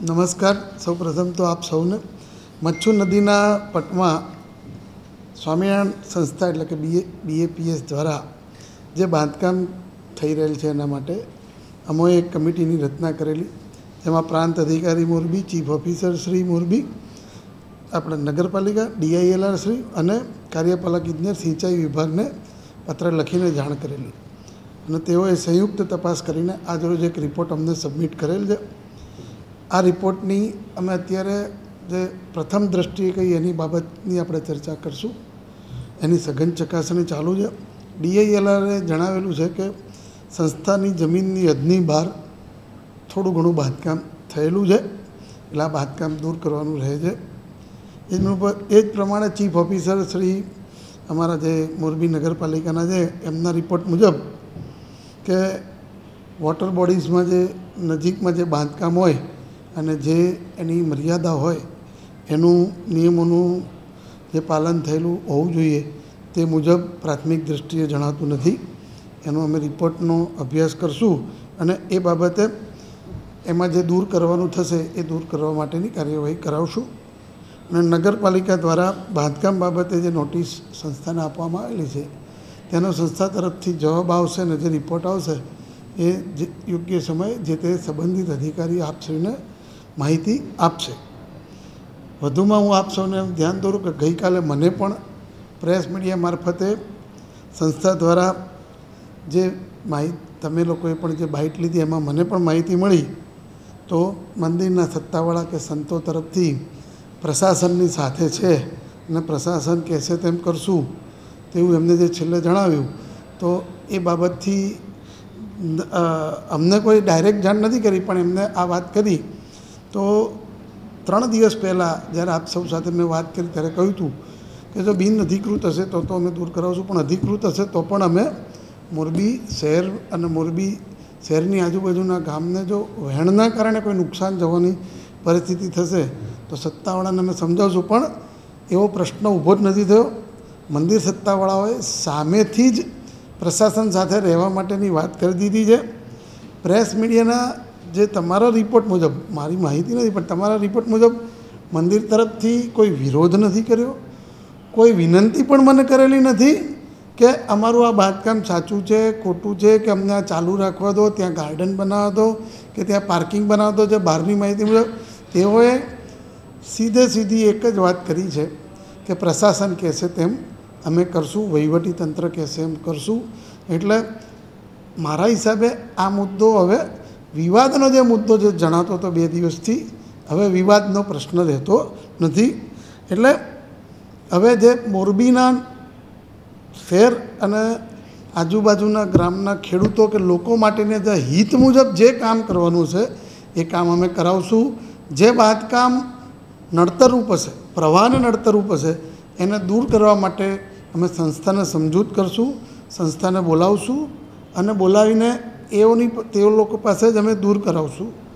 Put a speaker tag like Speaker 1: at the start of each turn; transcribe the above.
Speaker 1: નમસ્કાર. સૌપ્રથમ તો આપ સૌને મચ્છુ નદીના પટમાં સ્વામિનારાયણ સંસ્થા એટલે કે બીએ બીએપીએસ દ્વારા જે બાંધકામ થઈ રહેલ છે એના માટે અમોએ એક કમિટીની રચના કરેલી. જેમાં પ્રાંત અધિકારી મોરબી, ચીફ ઓફિસર શ્રી મોરબી, આપણે નગરપાલિકા ડીઆઈએલઆર શ્રી અને કાર્યપાલક ઇજનેર સિંચાઈ વિભાગને પત્ર લખીને જાણ કરેલી. અને તેઓએ સંયુક્ત તપાસ કરીને આજરોજ એક રિપોર્ટ અમને સબમિટ કરેલ છે. આ રિપોર્ટની અમે અત્યારે જે પ્રથમ દ્રષ્ટિએ કઈ એની બાબતની આપણે ચર્ચા કરશું. એની સઘન ચકાસણી ચાલુ છે. ડીઆઈએલઆરે જણાવેલું છે કે સંસ્થાની જમીનની હદની બહાર થોડું ઘણું બાંધકામ થયેલું છે. એટલે આ બાંધકામ દૂર કરવાનું રહે છે. એનું એ જ પ્રમાણે ચીફ ઓફિસર શ્રી અમારા જે મોરબી નગરપાલિકાના છે, એમના રિપોર્ટ મુજબ કે વોટર બોડીઝમાં જે નજીકમાં જે બાંધકામ હોય અને જે એની મર્યાદા હોય, એનું નિયમોનું જે પાલન થયેલું હોવું જોઈએ, તે મુજબ પ્રાથમિક દૃષ્ટિએ જણાતું નથી. એનો અમે રિપોર્ટનો અભ્યાસ કરશું અને એ બાબતે એમાં જે દૂર કરવાનું થશે, એ દૂર કરવા માટેની કાર્યવાહી કરાવશું. અને નગરપાલિકા દ્વારા બાંધકામ બાબતે જે નોટિસ સંસ્થાને આપવામાં આવેલી છે, તેનો સંસ્થા તરફથી જવાબ આવશે અને જે રિપોર્ટ આવશે, એ યોગ્ય સમયે જે તે સંબંધિત અધિકારી આપશ્રીને માહિતી આપશે. વધુમાં હું આપ સૌને ધ્યાન દોરું કે ગઈકાલે મને પણ પ્રેસ મીડિયા મારફતે સંસ્થા દ્વારા જે માહિતી તમે લોકોએ પણ જે બાઇટ લીધી એમાં મને પણ માહિતી મળી, તો મંદિરના સત્તાવાળા કે સંતો તરફથી પ્રશાસનની સાથે છે અને પ્રશાસન કહેશે તેમ કરશું તેવું એમને જે છેલ્લે જણાવ્યું, તો એ બાબતથી અમને કોઈ ડાયરેક્ટ જાણ નથી કરી પણ એમને આ વાત કરી તો ત્રણ દિવસ પહેલાં જ્યારે આપ સૌ સાથે મેં વાત કરી ત્યારે કહ્યું હતું કે જો બિન અધિકૃત હશે તો તો અમે દૂર કરાવશું, પણ અધિકૃત હશે તો પણ અમે મોરબી શહેર અને મોરબી શહેરની આજુબાજુના ગામને જો વહેણના કારણે કોઈ નુકસાન જવાની પરિસ્થિતિ થશે તો સત્તાવાળાને અમે સમજાવશું. પણ એવો પ્રશ્ન ઊભો જ નથી થયો. મંદિર સત્તાવાળાઓએ સામેથી જ પ્રશાસન સાથે રહેવા માટેની વાત કરી દીધી છે. પ્રેસ મીડિયાના જે તમારા રિપોર્ટ મુજબ, મારી માહિતી નથી, પણ તમારા રિપોર્ટ મુજબ મંદિર તરફથી કોઈ વિરોધ નથી કર્યો? કોઈ વિનંતી પણ મને કરેલી નથી કે અમારું આ બાંધકામ સાચું છે, ખોટું છે, કે અમને આ ચાલુ રાખવા દો, ત્યાં ગાર્ડન બનાવવા દો, કે ત્યાં પાર્કિંગ બનાવવા દો, જે બહારની માહિતી મુજબ, તેઓએ સીધે સીધી એક જ વાત કરી છે કે પ્રશાસન કહેશે તેમ, અમે કરશું, વહીવટી તંત્ર કહેશે એમ કરશું. એટલે મારા હિસાબે આ મુદ્દો હવે વિવાદનો જે મુદ્દો જે જણાતો હતો બે દિવસથી, હવે વિવાદનો પ્રશ્ન રહેતો નથી. એટલે હવે જે મોરબીના શહેર અને આજુબાજુના ગ્રામના ખેડૂતો કે લોકો માટેને જે હિત મુજબ જે કામ કરવાનું છે, એ કામ અમે કરાવશું. જે બાંધકામ નડતરરૂપ હશે, પ્રવાહને નડતરરૂપ હશે, એને દૂર કરવા માટે અમે સંસ્થાને સમજૂત કરશું, સંસ્થાને બોલાવશું અને બોલાવીને એઓની તેઓ લોકો પાસે જ અમે દૂર કરાવશું.